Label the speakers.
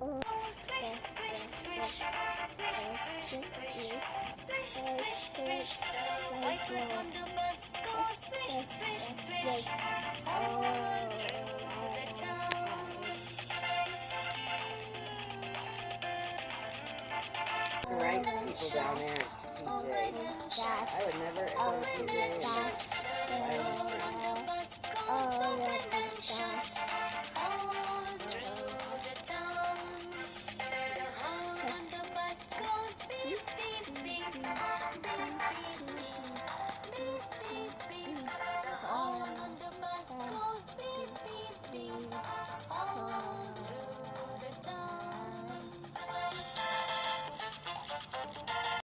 Speaker 1: Right people down there. I would never ever do that.